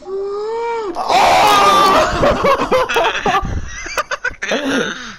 oh!